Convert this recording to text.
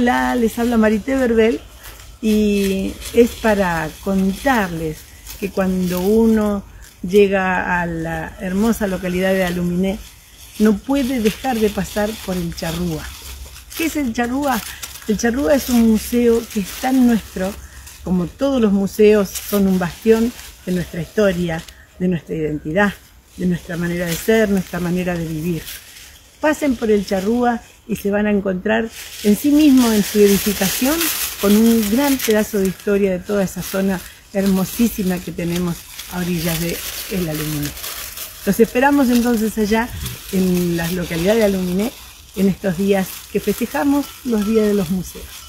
Hola, les habla Marité Verbel y es para contarles que cuando uno llega a la hermosa localidad de Aluminé, no puede dejar de pasar por el Charrúa. ¿Qué es el Charrúa? El Charrúa es un museo que es tan nuestro, como todos los museos son un bastión de nuestra historia, de nuestra identidad, de nuestra manera de ser, nuestra manera de vivir. Pasen por el Charrúa y se van a encontrar en sí mismo, en su edificación, con un gran pedazo de historia de toda esa zona hermosísima que tenemos a orillas de el Aluminé. Los esperamos entonces allá en la localidad de Aluminé en estos días que festejamos los días de los museos.